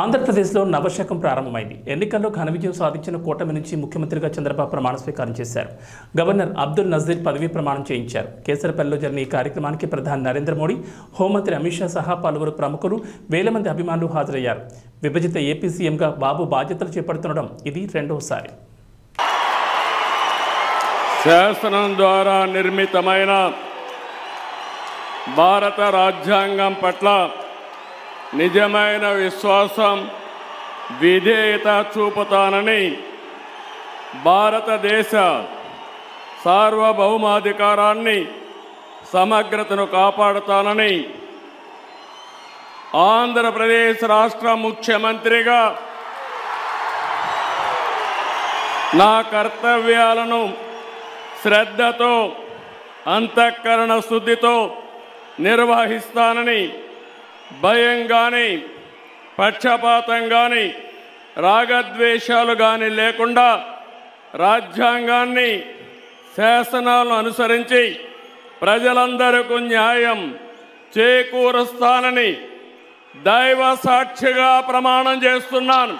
ఆంధ్రప్రదేశ్లో నవశకం ప్రారంభమైంది. ఎన్నికల్లో ఘన విజయం సాధించిన కూటమి నుంచి ముఖ్యమంత్రిగా చంద్రబాబు ప్రమాణ స్వీకారం చేశారు. గవర్నర్ అబ్దుల్ నజీర్ పదవీ ప్రమాణం చేయించారు. కేసరపల్లిలో జరిగిన ఈ కార్యక్రమానికి ప్రధాని నరేంద్ర మోడీ హోంమంత్రి అమిత్ షా సహా పలువురు ప్రముఖులు వేల మంది అభిమానులు హాజరయ్యారు. విభజిత ఏపీ సీఎంగా బాబు బాధ్యతలు చేపడుతుండడం ఇది రెండవసారి. శాసనం ద్వారా నిర్మితమైన భారత రాజ్యాంగం పట్ల నిజమైన విశ్వాసం విధేయత చూపుతానని భారతదేశ సార్వభౌమాధికారాన్ని సమగ్రతను కాపాడుతానని ఆంధ్రప్రదేశ్ రాష్ట్ర ముఖ్యమంత్రిగా నా కర్తవ్యాలను శ్రద్ధతో అంతఃకరణ శుద్ధితో నిర్వహిస్తానని భయం కానీ పక్షపాతం కానీ రాగద్వేషాలు కానీ లేకుండా రాజ్యాంగాన్ని శాసనాలను అనుసరించి ప్రజలందరికీ న్యాయం చేకూరుస్తానని దైవ సాక్షిగా ప్రమాణం చేస్తున్నాను.